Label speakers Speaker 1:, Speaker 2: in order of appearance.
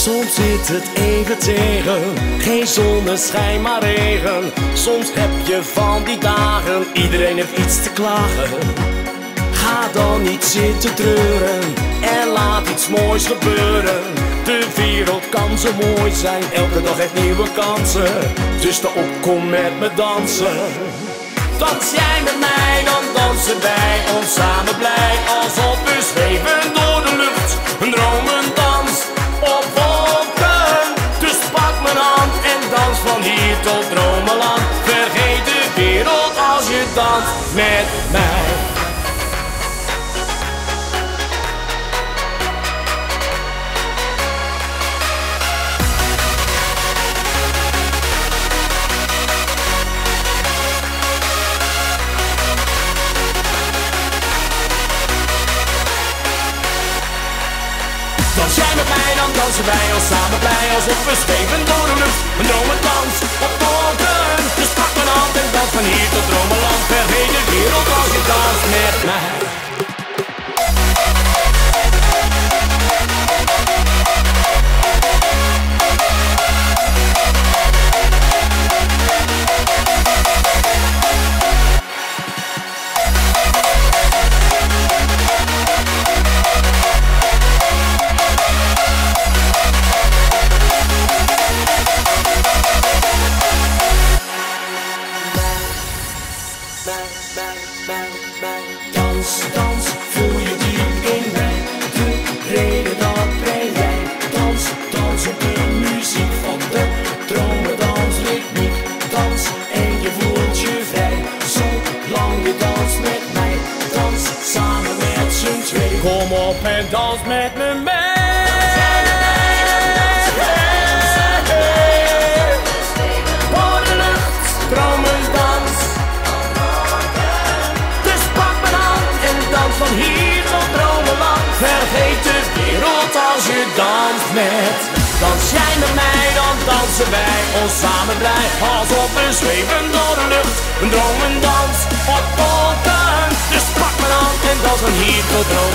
Speaker 1: Soms zit het even tegen, geen zonneschijn maar regen. Soms heb je van die dagen, iedereen heeft iets te klagen. Ga dan niet zitten treuren en laat iets moois gebeuren. De wereld kan zo mooi zijn, elke dag heeft nieuwe kansen. Dus sta op, kom met me dansen. Dans jij met mij, dan dansen wij ons samen blij. Alsof tot dromenland. Vergeet de wereld als je danst met mij. Dans jij met mij, dan dansen wij ons samen blij Alsof we zweven door de lucht, een dromendans op wolken Dus pak mijn hand en dans van hier tot dromenland Dans, dans, voel je diep in mij. De reden dat ben jij. Dans, dans op de muziek van de dromendansritmiek. Dans en je voelt je vrij. Zolang je danst met mij. Dans samen met z'n twee. Kom op en dans met me mee. Met. Dans jij met mij, dan dansen wij ons samen blij. Alsof we zweven door de lucht, een dromendans op wolken. Dus pak mijn hand en dans van hier tot.